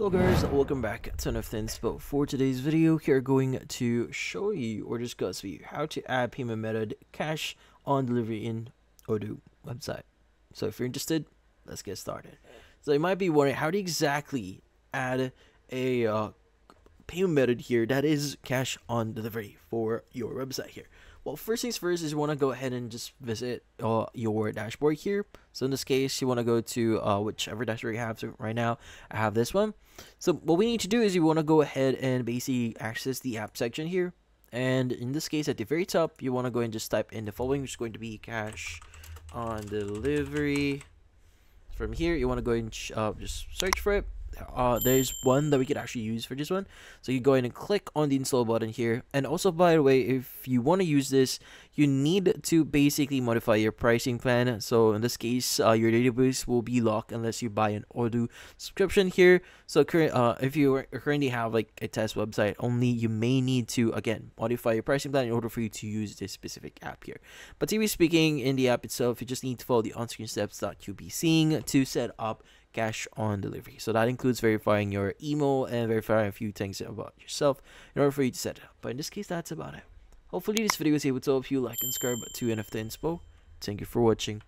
Hello guys, welcome back to things, but For today's video, we're going to show you or discuss with you how to add payment method cash on delivery in Odoo website. So if you're interested, let's get started. So you might be wondering how to exactly add a uh, payment method here that is cash on delivery for your website here. Well, first things first is you want to go ahead and just visit uh, your dashboard here. So in this case, you want to go to uh, whichever dashboard you have. So right now, I have this one. So what we need to do is you want to go ahead and basically access the app section here. And in this case, at the very top, you want to go and just type in the following, which is going to be cash on delivery. From here, you want to go and uh, just search for it uh, there's one that we could actually use for this one. So you go in and click on the install button here. And also, by the way, if you want to use this, you need to basically modify your pricing plan. So in this case, uh, your database will be locked unless you buy an Odoo subscription here. So current, uh, if you currently have like a test website only, you may need to again modify your pricing plan in order for you to use this specific app here. But TV speaking, in the app itself, you just need to follow the on-screen steps that you'll be seeing to set up cash on delivery. So that includes verifying your email and verifying a few things about yourself in order for you to set it up. But in this case, that's about it. Hopefully this video was able to help you like and subscribe to NFT Inspo. Thank you for watching.